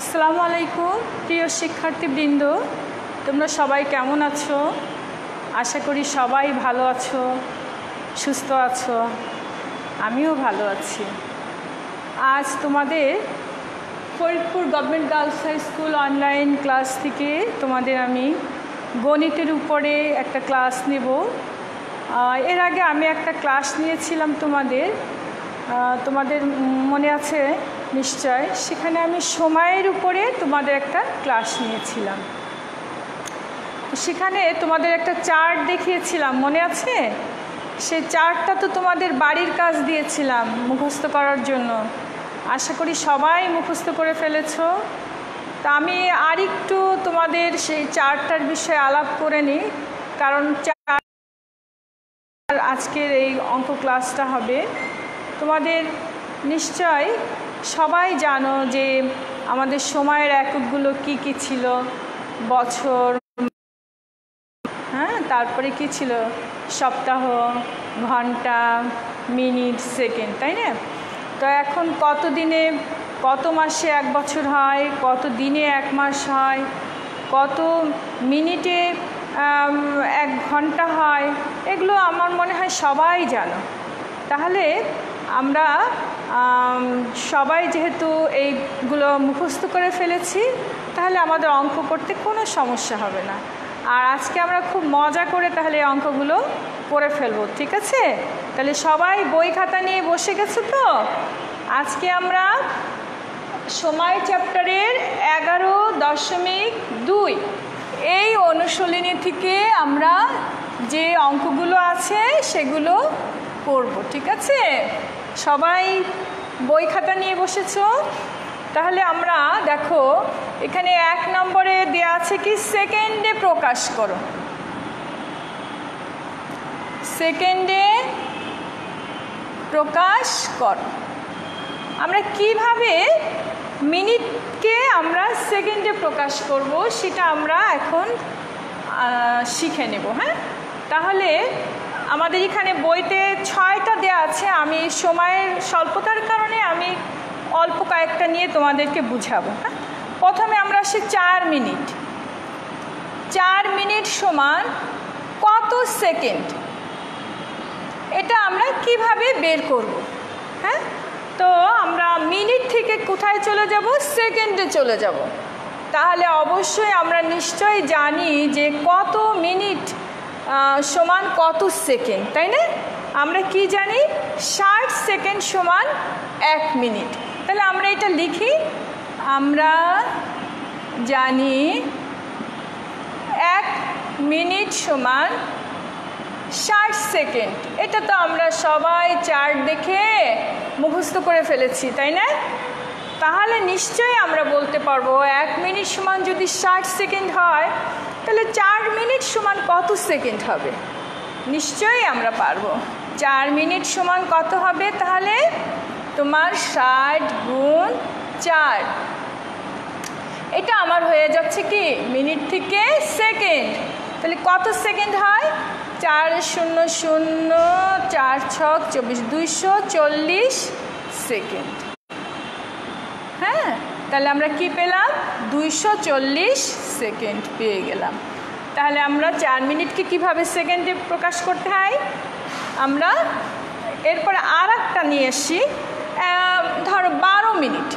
আসসালামু আলাইকুম, প্রিয় শিক্ষার্থীবৃন্দ। তোমরা সবাই কেমন আছো? আশা করি সবাই ভালো আছো, সুস্থ আছো। আমিও ভালো আছি। আজ তোমাদের Faridpur government girls high school online class থেকে তোমাদের আমি গণিতের উপরে একটা ক্লাস নেব। এর আগে আমি একটা ক্লাস নিয়েছিলাম তোমাদের। তোমাদের মনে আছে? নিশ্চয়। সেখানে আমি সময়ের উপরে তোমাদের একটা ক্লাস নিয়েছিলাম। সেখানে তোমাদের একটা চার্ট দেখিয়েছিলাম, মনে আছে? সেই চার্টটা তো তোমাদের বাড়ির কাজ দিয়েছিলাম মুখস্থ করার জন্য। আশা করি সবাই মুখস্থ করে ফেলেছ। তা আমি আরেকটু তোমাদের সেই চার্টটার বিষয়ে আলাপ করে নিই, কারণ চার আজকের এই অঙ্ক ক্লাসটা হবে। তোমাদের নিশ্চয় সবাই জানো যে আমাদের সময়ের এককগুলো কি কি ছিল? বছর হ্যাঁ তারপরে কি ছিল? সপ্তাহ, ঘণ্টা, মিনিট, সেকেন্ড, তাই না? তো এখন কত দিনে কত মাসে এক বছর হয়? কত দিনে এক মাস হয়? কত মিনিটে এক ঘণ্টা হয়? এগুলো আমার মনে হয় সবাই জানো। তাহলে আমরা সবাই যেহেতু এইগুলো মুখস্থ করে ফেলেছি, তাহলে আমাদের অঙ্ক করতে কোনো সমস্যা হবে না। আর আজকে আমরা খুব মজা করে তাহলে এই অঙ্কগুলো করে ফেলব, ঠিক আছে? তাহলে সবাই বই খাতা নিয়ে বসে গেছে তো? আজকে আমরা সময় চ্যাপ্টারের এগারো দশমিক দুই। এই অনুশীলনী থেকে আমরা যে অঙ্কগুলো আছে সেগুলো করব, ঠিক আছে? সবাই বই খাতা নিয়ে বসেছ? তাহলে আমরা, দেখো, এখানে এক নম্বরে দেওয়া আছে কি, সেকেন্ডে প্রকাশ করো। সেকেন্ডে প্রকাশ কর। আমরা কীভাবে মিনিটকে আমরা সেকেন্ডে প্রকাশ করব, সেটা আমরা এখন শিখে নেব হ্যাঁ? তাহলে আমাদের এখানে বইতে ছয়টা দেওয়া আছে। আমি সময়ের স্বল্পতার কারণে আমি অল্প কয়েকটা নিয়ে তোমাদেরকে বুঝাবো। হ্যাঁ? প্রথমে আমরা আসি চার মিনিট। চার মিনিট সমান কত সেকেন্ড? এটা আমরা কীভাবে বের করব? হ্যাঁ? তো আমরা মিনিট থেকে কোথায় চলে যাব? সেকেন্ডে চলে যাব। তাহলে অবশ্যই আমরা নিশ্চয়ই জানি যে কত মিনিট সমান কত সেকেন্ড, তাই না? আমরা কি জানি? ষাট সেকেন্ড সমান এক মিনিট। তাহলে আমরা এটা লিখি। আমরা জানি এক মিনিট সমান ষাট সেকেন্ড। এটা তো আমরা সবাই চার্ট দেখে মুখস্থ করে ফেলেছি, তাই না? তাহলে নিশ্চয়ই আমরা বলতে পারব, এক মিনিট সমান যদি ষাট সেকেন্ড হয় তাহলে চার মিনিট সমান কত সেকেন্ড হবে? নিশ্চয়ই আমরা পারব। চার মিনিট সমান কত হবে তাহলে? তোমার ষাট গুণ চার। এটা আমার হয়ে যাচ্ছে কি? মিনিট থেকে সেকেন্ড। তাহলে কত সেকেন্ড হয়? চার শূন্য শূন্য, চার ছক চব্বিশ, দুইশো চল্লিশ সেকেন্ড। হ্যাঁ? তাহলে আমরা কি পেলাম? দুইশো চল্লিশ সেকেন্ড পেয়ে গেলাম। তাহলে আমরা চার মিনিটকে কীভাবে সেকেন্ডে প্রকাশ করতে হয়? আমরা এরপরে আর একটা নিয়ে আসি। ধরো বারো মিনিট।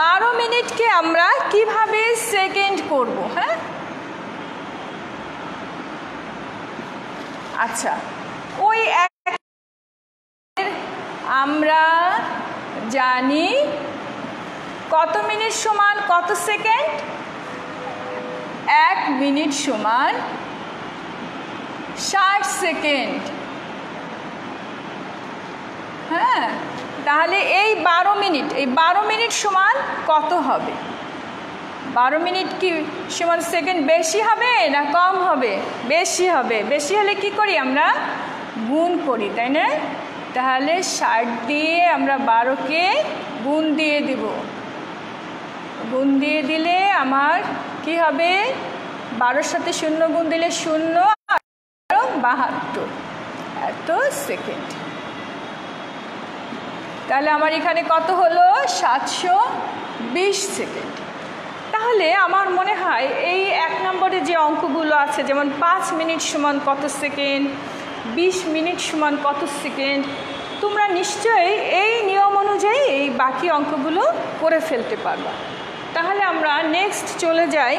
বারো মিনিটকে আমরা কীভাবে সেকেন্ড করব হ্যাঁ? আচ্ছা ওই এক আমরা জানি কত মিনিট সমান কত সেকেন্ড? এক মিনিট সমান ষাট সেকেন্ড। হ্যাঁ তাহলে এই বারো মিনিট, এই বারো মিনিট সমান কত হবে? বারো মিনিট কি সমান সেকেন্ড বেশি হবে না কম হবে? বেশি হবে। বেশি হলে কি করি আমরা? গুণ করি, তাই না? তাহলে ষাট দিয়ে আমরা বারোকে গুণ দিয়ে দিব। গুণ দিয়ে দিলে আমার কি হবে? বারোর সাথে শূন্য গুণ দিলে শূন্য বাহাত্তর। এত সেকেন্ড তাহলে আমার এখানে কত হলো? সাতশো বিশ সেকেন্ড তাহলে আমার মনে হয় এই এক নম্বরে যে অঙ্কগুলো আছে, যেমন পাঁচ মিনিট সমান কত সেকেন্ড বিশ মিনিট সমান কত সেকেন্ড তোমরা নিশ্চয়ই এই নিয়ম অনুযায়ী এই বাকি অঙ্কগুলো করে ফেলতে পারবা। তাহলে আমরা নেক্সট চলে যাই।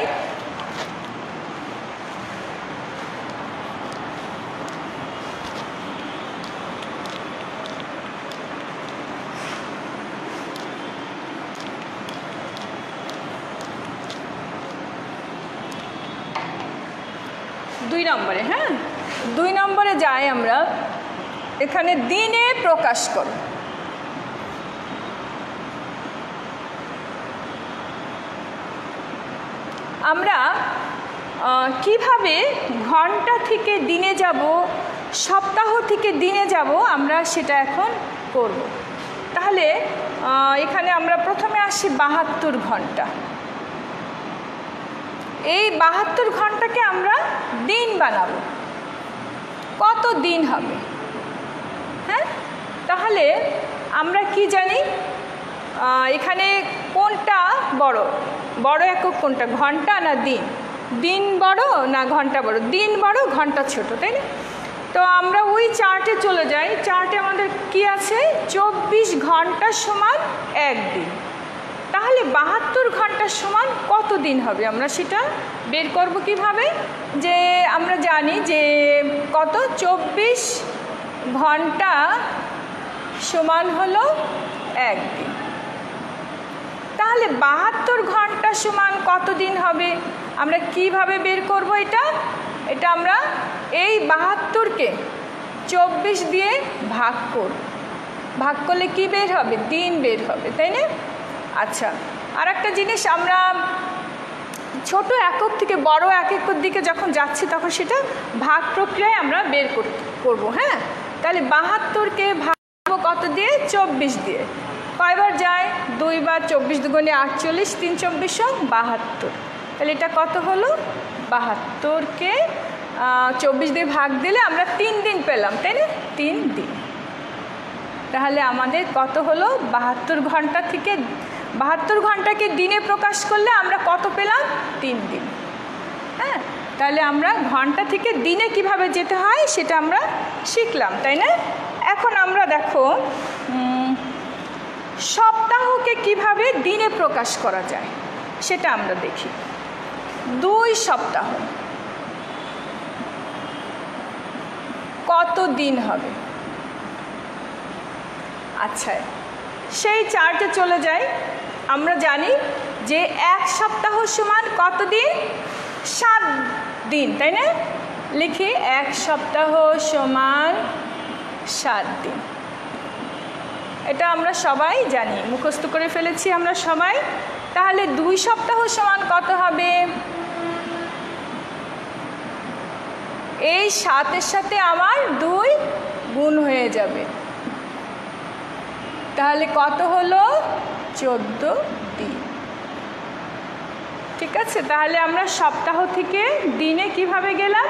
দুই নম্বরে হ্যাঁ? দুই নম্বরে যাই আমরা। এখানে দিনে প্রকাশ করো। আমরা কীভাবে ঘণ্টা থেকে দিনে যাব, সপ্তাহ থেকে দিনে যাব, আমরা সেটা এখন করব। তাহলে এখানে আমরা প্রথমে আসি বাহাত্তর ঘণ্টা। এই বাহাত্তর ঘন্টাকে আমরা দিন বানাবো। কত দিন হবে? হ্যাঁ? তাহলে আমরা কি জানি? এখানে কোনটা বড়? বড় একক কোনটা? ঘণ্টা না দিন? দিন বড় না ঘণ্টা বড়? দিন বড়, ঘণ্টা ছোট, তাই না? তো আমরা ওই চার্টে চলে যাই। চার্টে আমাদের কি আছে? চব্বিশ ঘণ্টা সমান একদিন তাহলে বাহাত্তর ঘণ্টার সমান কত দিন হবে আমরা সেটা বের করব কীভাবে? যে আমরা জানি যে কত? চব্বিশ ঘণ্টা সমান হলো একদিন তাহলে বাহাত্তর ঘণ্টা সমান কত দিন হবে? আমরা কীভাবে বের করব এটা? এটা আমরা এই বাহাত্তরকে চব্বিশ দিয়ে ভাগ করব। ভাগ করলে কি বের হবে? দিন বের হবে, তাই না? আচ্ছা আর একটা জিনিস আমরা ছোট একক থেকে বড় এক একর দিকে যখন যাচ্ছি তখন সেটা ভাগ প্রক্রিয়ায় আমরা বের করব হ্যাঁ? তাহলে বাহাত্তরকে ভাগ কত দিয়ে? চব্বিশ দিয়ে। কয়বার যায়? দুইবার, চব্বিশ দুগুণে আটচল্লিশ, তিন চব্বিশ বাহাত্তর। তাহলে এটা কত হলো? বাহাত্তরকে চব্বিশ দিয়ে ভাগ দিলে আমরা তিন দিন পেলাম, তাই না? তিন দিন। তাহলে আমাদের কত হলো? বাহাত্তর ঘণ্টা থেকে, বাহাত্তর ঘন্টাকে দিনে প্রকাশ করলে আমরা কত পেলাম? তিন দিন। হ্যাঁ? তাহলে আমরা ঘণ্টা থেকে দিনে কীভাবে যেতে হয় সেটা আমরা শিখলাম, তাই না? এখন আমরা দেখো সপ্তাহকে কীভাবে দিনে প্রকাশ করা যায়, সেটা আমরা দেখি। দুই সপ্তাহ। কত দিন হবে? আচ্ছা সেই চার্টে চলে যাই। আমরা জানি যে এক সপ্তাহ সমান কত দিন? সাত দিন, তাই না? লিখি এক সপ্তাহ সমান সাত দিন। এটা আমরা সবাই জানি। মুখস্থ করে ফেলেছি আমরা সবাই। তাহলে দুই সপ্তাহ সমান কত হবে? এই সাতের সাথে আমার দুই গুণ হয়ে যাবে। তাহলে কত হলো? চোদ্দ দিন ঠিক আছে? তাহলে আমরা সপ্তাহ থেকে দিনে কীভাবে গেলাম?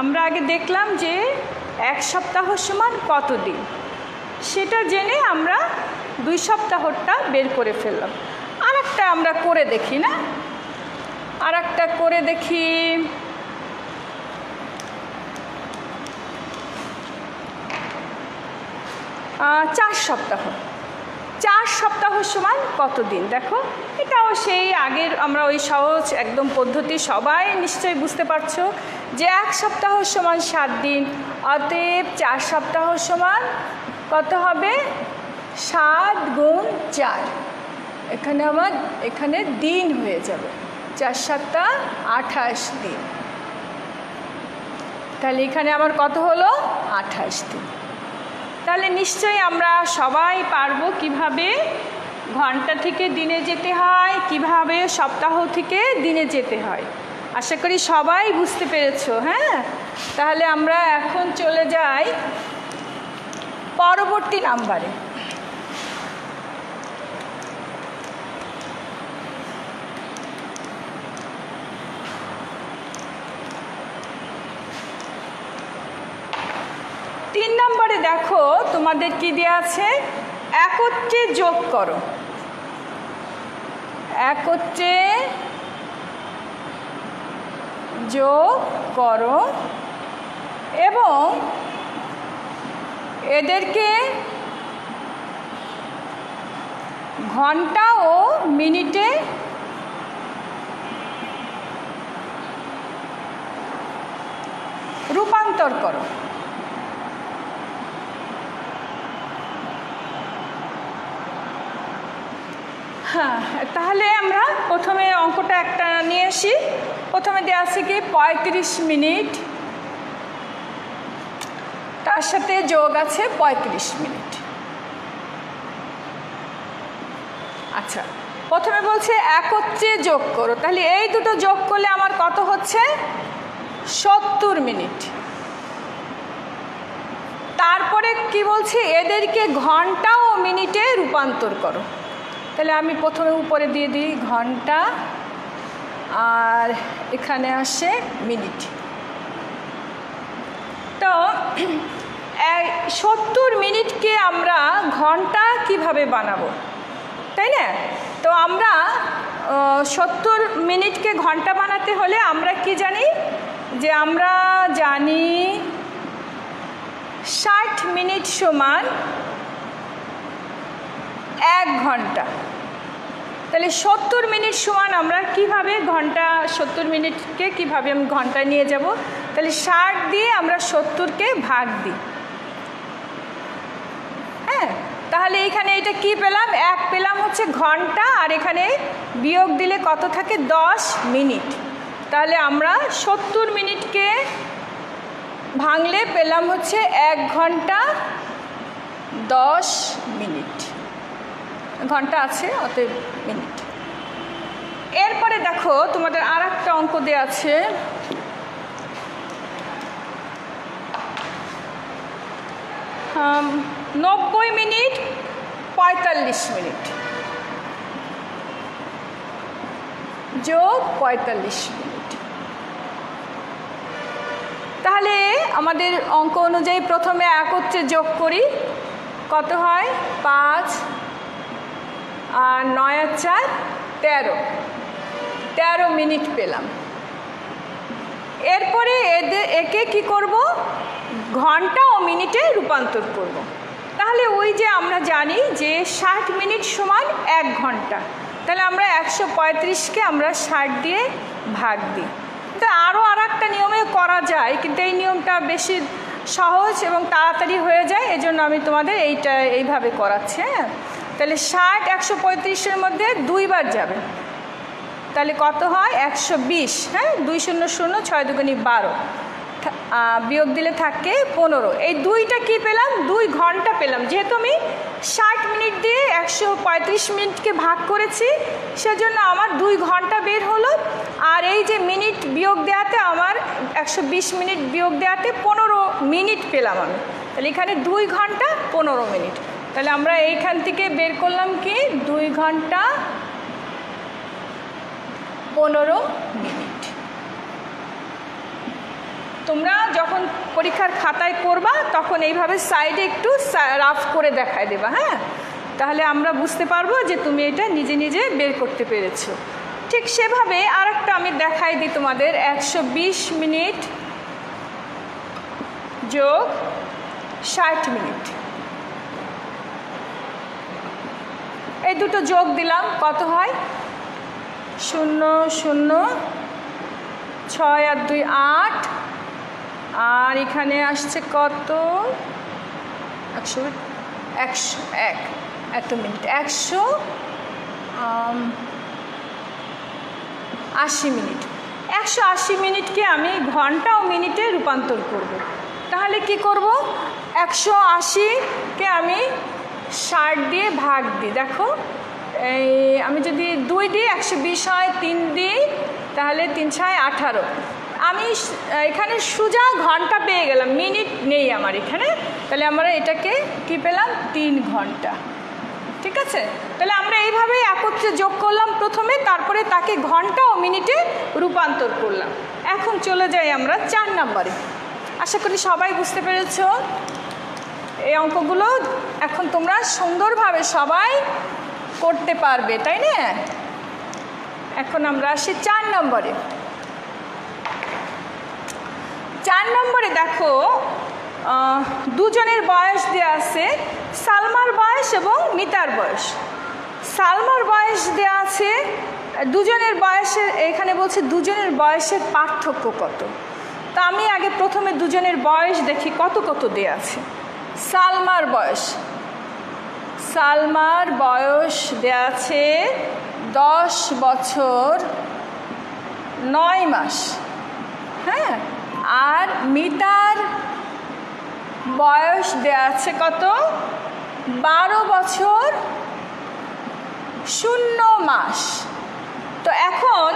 আমরা আগে দেখলাম যে এক সপ্তাহ সমান কত দিন সেটা জেনে আমরা দুই সপ্তাহটা বের করে ফেললাম। আর একটা আমরা করে দেখি, না? আর একটা করে দেখি। চার সপ্তাহ। চার সপ্তাহ সমান কত দিন? দেখো, এটাও সেই আগের আমরা ওই সহজ একদম পদ্ধতি, সবাই নিশ্চয়ই বুঝতে পারছ যে এক সপ্তাহ সমান সাত দিন, অতএব চার সপ্তাহ সমান কত হবে? সাত গুণ চার। এখানে আমার, এখানে দিন হয়ে যাবে। চার সাতটা আঠাশ দিন। তাহলে এখানে আমার কত হলো? আঠাশ দিন। তাহলে নিশ্চয়ই আমরা সবাই পারব কীভাবে ঘণ্টা থেকে দিনে যেতে হয়, কীভাবে সপ্তাহ থেকে দিনে যেতে হয়। আশা করি সবাই বুঝতে পেরেছ হ্যাঁ? তাহলে আমরা এখন চলে যাই পরবর্তী নাম্বারে। তিন নম্বরে দেখো, তোমাদের কি দেওয়া আছে? একত্রে যোগ করো। একত্রে যোগ করো এবং এদেরকে ঘণ্টা ও মিনিটে রূপান্তর করো। হ্যাঁ তাহলে আমরা প্রথমে অঙ্কটা একটা নিয়ে আসি। প্রথমে দেওয়া আছে কি পঁয়ত্রিশ মিনিট তার সাথে যোগ আছে পঁয়ত্রিশ মিনিট। আচ্ছা প্রথমে বলছে একত্রে যোগ করো। তাহলে এই দুটো যোগ করলে আমার কত হচ্ছে? সত্তর মিনিট। তারপরে কি বলছে? এদেরকে ঘণ্টা ও মিনিটে রূপান্তর করো। তাহলে আমি প্রথমে উপরে দিয়ে দিই ঘণ্টা, আর এখানে আসে মিনিট। তো সত্তর মিনিটকে আমরা ঘণ্টা কীভাবে বানাবো? তাই না? তো আমরা সত্তর মিনিটকে ঘণ্টা বানাতে হলে আমরা কি জানি? যে আমরা জানি ষাট মিনিট সমান এক ঘণ্টা। তাহলে সত্তর মিনিট সমান আমরা কীভাবে ঘণ্টা, সত্তর মিনিটকে কীভাবে আমি ঘন্টায় নিয়ে যাব? তাহলে ষাট দিয়ে আমরা সত্তরকে ভাগ দিই হ্যাঁ তাহলে এখানে এটা কি পেলাম? এক পেলাম হচ্ছে ঘণ্টা, আর এখানে বিয়োগ দিলে কত থাকে? দশ মিনিট। তাহলে আমরা সত্তর মিনিটকে ভাঙলে পেলাম হচ্ছে এক ঘণ্টা দশ মিনিট। ঘণ্টা আছে, অতএব মিনিট। এরপরে দেখো, তোমাদের আর একটা অঙ্ক দেওয়া আছে। নব্বই মিনিট, পঁয়তাল্লিশ মিনিট। যোগ পঁয়তাল্লিশ মিনিট। তাহলে আমাদের অঙ্ক অনুযায়ী প্রথমে একত্রে যোগ করি। কত হয়? পাঁচ। আর নয় আর চার তেরো। তেরো মিনিট পেলাম। এরপরে এদের একে কি করব? ঘণ্টা ও মিনিটে রূপান্তর করব। তাহলে ওই যে আমরা জানি যে ষাট মিনিট সমান এক ঘণ্টা। তাহলে আমরা একশো পঁয়ত্রিশকে আমরা ষাট দিয়ে ভাগ দিই। তো আরও আর একটা নিয়মে করা যায়, কিন্তু এই নিয়মটা বেশি সহজ এবং তাড়াতাড়ি হয়ে যায়, এজন্য আমি তোমাদের এইটা এইভাবে করাচ্ছি হ্যাঁ? তাহলে ষাট, একশো পঁয়ত্রিশের মধ্যে দুইবার যাবে। তাহলে কত হয়? একশো বিশ হ্যাঁ? দুই শূন্য শূন্য, ছয় দুগুনি বারো। বিয়োগ দিলে থাকে পনেরো। এই দুইটা কি পেলাম? দুই ঘণ্টা পেলাম। যেহেতু আমি ষাট মিনিট দিয়ে একশো পঁয়ত্রিশ মিনিটকে ভাগ করেছি, সেজন্য আমার দুই ঘণ্টা বের হলো। আর এই যে মিনিট বিয়োগ দেওয়াতে আমার একশো বিশ মিনিট বিয়োগ দেওয়াতে পনেরো মিনিট পেলাম আমি। তাহলে এখানে দুই ঘণ্টা পনেরো মিনিট। তাহলে আমরা এইখান থেকে বের করলাম কি? দুই ঘণ্টা পনেরো মিনিট তোমরা যখন পরীক্ষার খাতায় করবা তখন এইভাবে সাইডে একটু রাফ করে দেখায় দেবা হ্যাঁ? তাহলে আমরা বুঝতে পারব যে তুমি এটা নিজে নিজে বের করতে পেরেছ। ঠিক সেভাবে আর একটা আমি দেখাই দিই তোমাদের, একশো বিশ মিনিট যোগ ষাট মিনিট। এই দুটো যোগ দিলাম, কত হয়? শূন্য শূন্য, ছয় আর দুই আট। আর এখানে আসছে কত? একশো একশো, এক এত মিনিট। একশো আশি মিনিট। একশো আশি মিনিটকে আমি ঘণ্টা ও মিনিটে রূপান্তর করব। তাহলে কি করব? একশো আশিকে আমি ষাট দিয়ে ভাগ দিই। দেখো, এই আমি যদি দুই দিই, একশো বিশ হয় তিন দিই, তাহলে তিন ছয় আঠারো। আমি এখানে সোজা ঘণ্টা পেয়ে গেলাম, মিনিট নেই আমার এখানে। তাহলে আমরা এটাকে কি পেলাম? তিন ঘণ্টা। ঠিক আছে? তাহলে আমরা এইভাবেই একত্রে যোগ করলাম প্রথমে, তারপরে তাকে ঘণ্টা ও মিনিটে রূপান্তর করলাম। এখন চলে যাই আমরা চার নাম্বারে। আশা করি সবাই বুঝতে পেরেছ এই অঙ্কগুলো। এখন তোমরা সুন্দরভাবে সবাই করতে পারবে, তাই না? এখন আমরা আসি চার নম্বরে। চার নম্বরে দেখো দুজনের বয়স দেওয়া আছে, সালমার বয়স এবং মিতার বয়স। সালমার বয়স দেওয়া আছে, দুজনের বয়সের, এখানে বলছে দুজনের বয়সের পার্থক্য কত। তা আমি আগে প্রথমে দুজনের বয়স দেখি, কত কত দেওয়া আছে। সালমার বয়স। সালমার বয়স দেওয়া আছে দশ বছর নয় মাস। হ্যাঁ? আর মিতার বয়স দেওয়া আছে কত? বারো বছর শূন্য মাস। তো এখন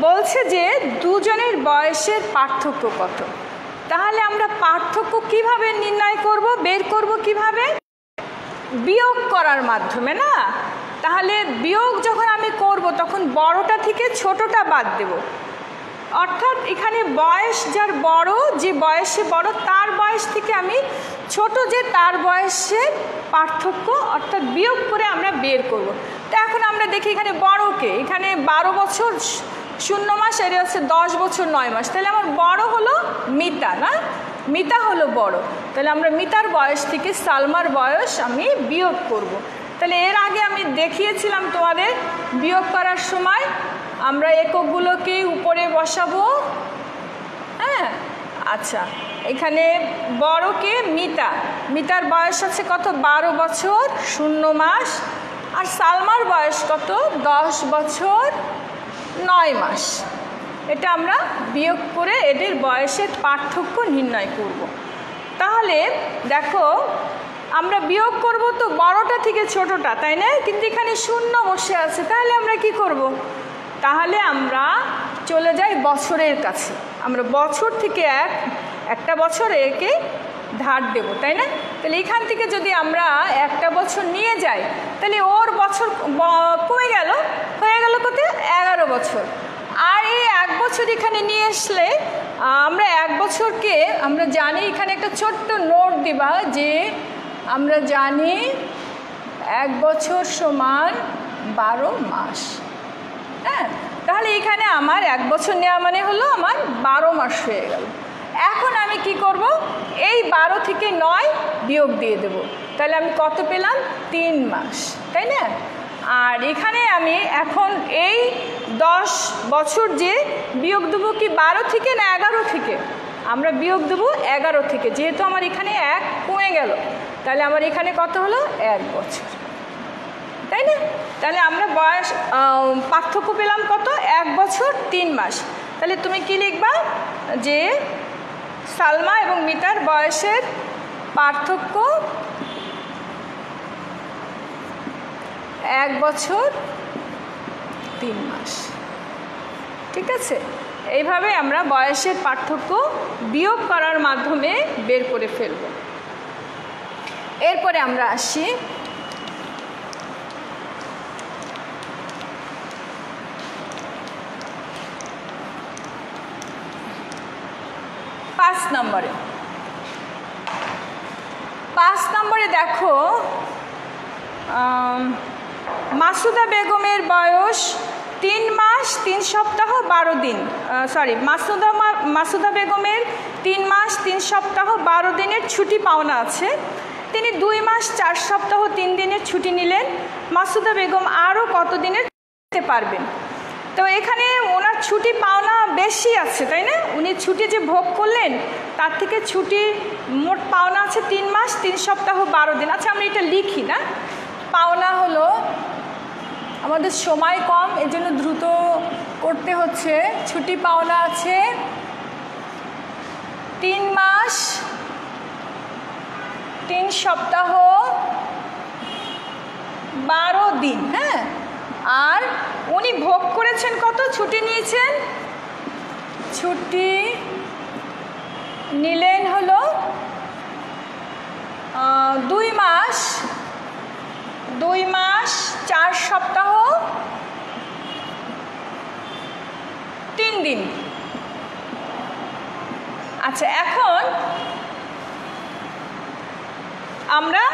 বলছে যে দুজনের বয়সের পার্থক্য কত? তাহলে আমরা পার্থক্য কীভাবে নির্ণয় করব, বের করব কীভাবে? বিয়োগ করার মাধ্যমে, না? তাহলে বিয়োগ যখন আমি করব, তখন বড়টা থেকে ছোটটা বাদ দেব। অর্থাৎ এখানে বয়স যার বড়, যে বয়সে বড়, তার বয়স থেকে আমি ছোট যে তার বয়সের পার্থক্য, অর্থাৎ বিয়োগ করে আমরা বের করব। তো এখন আমরা দেখি এখানে বড়কে এখানে বারো বছর শূন্য মাস, এটা হচ্ছে দশ বছর নয় মাস তাহলে আমার বড় হলো মিতা, না মিতা হলো বড় তাহলে আমরা মিতার বয়স থেকে সালমার বয়স আমি বিয়োগ করব। তাহলে এর আগে আমি দেখিয়েছিলাম তোমাদের বিয়োগ করার সময় আমরা এককগুলোকে উপরে বসাবো। হ্যাঁ? আচ্ছা। এখানে বড়কে মিতা। মিতার বয়স আছে কত? বারো বছর, শূন্য মাস। আর সালমার বয়স কত? দশ বছর, নয় মাস। এটা আমরা বিয়োগ করে এদের বয়সের পার্থক্য নির্ণয় করব। তাহলে দেখো, আমরা বিয়োগ করব তো বড়টা থেকে ছোটটা, তাই না? কিন্তু এখানে শূন্য বসে আছে, তাহলে আমরা কি করব। তাহলে আমরা চলে যাই বছরের কাছে। আমরা বছর থেকে এক, একটা বছর একে ধার দেব, তাই না? তাহলে এখান থেকে যদি আমরা একটা বছর নিয়ে যাই, তাহলে ওর বছর কমে গেল? হয়ে গেল কত? এগারো বছর। আর এই এক বছর এখানে নিয়ে আসলে, আমরা এক বছরকে, আমরা জানি এখানে একটা ছোট্ট নোট দিবা যে আমরা জানি এক বছর সমান বারো মাস। হ্যাঁ তাহলে এখানে আমার এক বছর নেওয়া মানে হলো আমার বারো মাস হয়ে গেল। এখন আমি কি করব? এই বারো থেকে নয় বিয়োগ দিয়ে দেব। তাহলে আমি কত পেলাম? তিন মাস, তাই না? আর এখানে আমি এখন এই দশ বছর যে বিয়োগ দেবো কি বারো থেকে না এগারো থেকে? আমরা বিয়োগ দেবো এগারো থেকে, যেহেতু আমার এখানে এক কমে গেল। তাহলে আমার এখানে কত হলো? এক বছর। তাই না? তাহলে আমরা বয়স পার্থক্য পেলাম কত? এক বছর, তিন মাস। তাহলে তুমি কি লিখবা? যে সালমা এবং মিতার বয়সের পার্থক্য এক বছর, তিন মাস। ঠিক আছে? এইভাবে আমরা বয়সের পার্থক্য বিয়োগ করার মাধ্যমে বের করে ফেলব। এরপরে আমরা আসি পাঁচ নম্বরে। পাঁচ নম্বরে দেখো মাসুদা বেগমের বয়স তিন মাস, তিন সপ্তাহ, বারো দিন। সরি মাসুদা মাসুদা বেগমের তিন মাস, তিন সপ্তাহ, বারো দিনের ছুটি পাওনা আছে। তিনি দুই মাস, চার সপ্তাহ, তিন দিনের ছুটি নিলেন। মাসুদা বেগম আরও কত দিনের পারবেন? তো এখানে ওনার ছুটি পাওনা বেশি আছে, তাই না? উনি ছুটি যে ভোগ করলেন, তার থেকে ছুটি মোট পাওনা আছে তিন মাস, তিন সপ্তাহ বারো দিন। আচ্ছা আমরা এটা লিখি না? পাওনা হলো আমাদের সময় কম, এর জন্য দ্রুত করতে হচ্ছে। ছুটি পাওনা আছে তিন মাস, তিন সপ্তাহ বারো দিন হ্যাঁ? আর উনি ভোগ করেছেন কত? ছুটি নিয়েছেন? ছুটি নিলেন হলো দুই মাস দুই মাস, চার সপ্তাহ, তিন দিন। আচ্ছা এখন আমরা,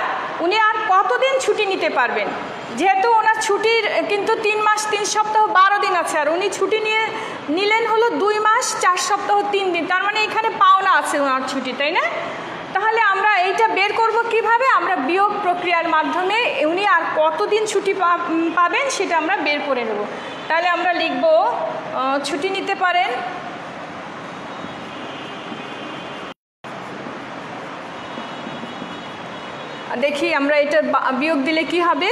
উনি আর কতদিন ছুটি নিতে পারবেন? যেহেতু ওনার ছুটির, কিন্তু তিন মাস, তিন সপ্তাহ, বারো দিন আছে। আর উনি ছুটি নিয়ে নিলেন হলো দুই মাস, চার সপ্তাহ, তিন দিন। তার মানে এখানে পাওনা আছে ওনার ছুটি, তাই না? তাহলে আমরা এইটা বের করব কীভাবে? আমরা বিয়োগ প্রক্রিয়ার মাধ্যমে উনি আর কতদিন ছুটি পাবেন সেটা আমরা বের করে নেব। তাহলে আমরা লিখব ছুটি নিতে পারেন। দেখি আমরা এটা বিয়োগ দিলে কি হবে?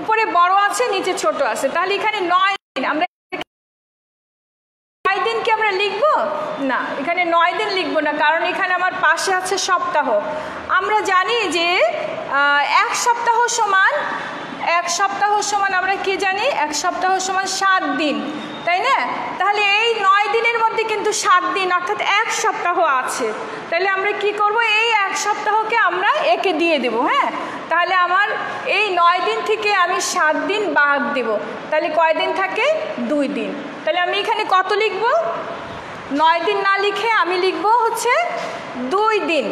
উপরে বড় আছে, নিচে ছোট আছে। তাহলে এখানে নয় দিন। আমরা নয় দিন কি আমরা লিখব? না, এখানে নয় দিন লিখব না, কারণ এখানে আমার পাশে আছে সপ্তাহ। আমরা জানি যে এক সপ্তাহ সমান, এক সপ্তাহ সমান আমরা কি জানি? এক সপ্তাহ সমান সাত দিন, তাই না? তাহলে এই নয় দিনের মধ্যে কিন্তু সাত দিন, অর্থাৎ এক সপ্তাহ আছে। তাহলে আমরা কি করব? এই এক সপ্তাহকে আমরা একে দিয়ে দেব হ্যাঁ? তাহলে আমার এই নয় দিন থেকে আমি সাত দিন বাদ দেব। তাহলে কয় দিন থাকে? দুই দিন। তাহলে আমি এখানে কত লিখব? নয় দিন না লিখে আমি লিখব হচ্ছে দুই দিন।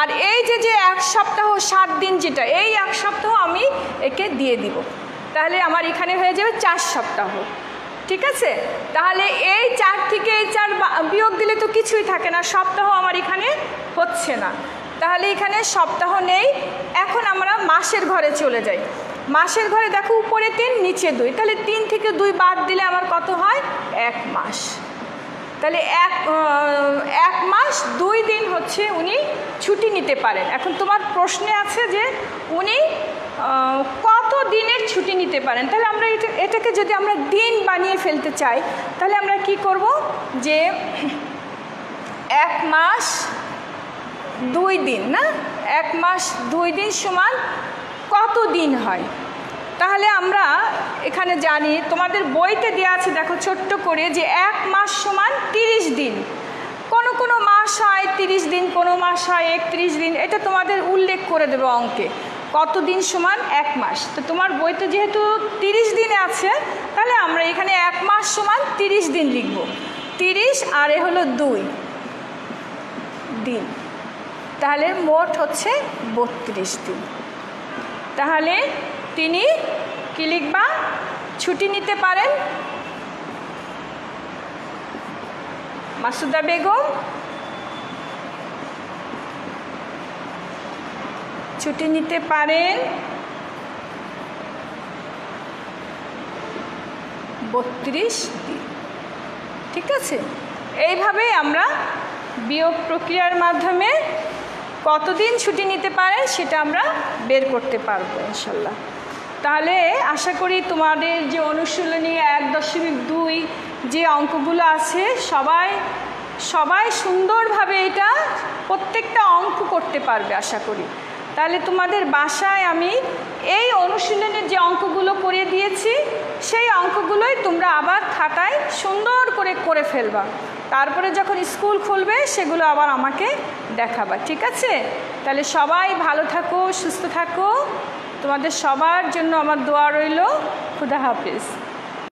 আর এই যে যে এক সপ্তাহ, সাত দিন যেটা, এই এক সপ্তাহ আমি একে দিয়ে দিব। তাহলে আমার এখানে হয়ে যাবে চার সপ্তাহ। ঠিক আছে? তাহলে এই চার থেকে এই চার বিয়োগ দিলে তো কিছুই থাকে না, সপ্তাহ আমার এখানে হচ্ছে না। তাহলে এখানে সপ্তাহ নেই। এখন আমরা মাসের ঘরে চলে যাই। মাসের ঘরে দেখো উপরে তিন, নিচে দুই। তাহলে তিন থেকে দুই বাদ দিলে আমার কত হয়? এক মাস। তাহলে এক এক মাস দুই দিন হচ্ছে উনি ছুটি নিতে পারেন। এখন তোমার প্রশ্নে আছে যে উনি কত দিনের ছুটি নিতে পারেন? তাহলে আমরা এটা, এটাকে যদি আমরা দিন বানিয়ে ফেলতে চাই, তাহলে আমরা কি করব? যে এক মাস দুই দিন, না? এক মাস, দুই দিন সমান কত দিন হয়? তাহলে আমরা এখানে জানি, তোমাদের বইতে দেওয়া আছে, দেখো ছোট্ট করে, যে এক মাস সমান তিরিশ দিন। কোনো কোনো মাস হয় তিরিশ দিন, কোনো মাস হয় একত্রিশ দিন, এটা তোমাদের উল্লেখ করে দেবো অঙ্কে। কত দিন সমান এক মাস? তো তোমার বইতে যেহেতু তিরিশ দিনে আছে, তাহলে আমরা এখানে এক মাস সমান তিরিশ দিন লিখব। তিরিশ আর এ হলো দুই দিন। তাহলে মোট হচ্ছে বত্রিশ দিন তাহলে তিনি কি লিখবা? ছুটি নিতে পারেন। মাসুদা বেগম। ছুটি নিতে পারেন বত্রিশ দিন ঠিক আছে? এইভাবেই আমরা বিয়োগ প্রক্রিয়ার মাধ্যমে কতদিন ছুটি নিতে পারেন সেটা আমরা বের করতে পারব ইনশাল্লাহ। তাহলে আশা করি তোমাদের যে অনুশীলনী এক দশমিক দুই যে অঙ্কগুলো আছে, সবাই সবাই সুন্দরভাবে এটা প্রত্যেকটা অঙ্ক করতে পারবে আশা করি। তাহলে তোমাদের বাসায় আমি এই অনুশীলনের যে অঙ্কগুলো করে দিয়েছি, সেই অঙ্কগুলোই তোমরা আবার খাতায় সুন্দর করে করে ফেলবা। তারপরে যখন স্কুল খুলবে, সেগুলো আবার আমাকে দেখাবা, ঠিক আছে? তাহলে সবাই ভালো থাকো, সুস্থ থাকো। তোমাদের সবার জন্য আমার দোয়া রইল। খুদা হাফিজ।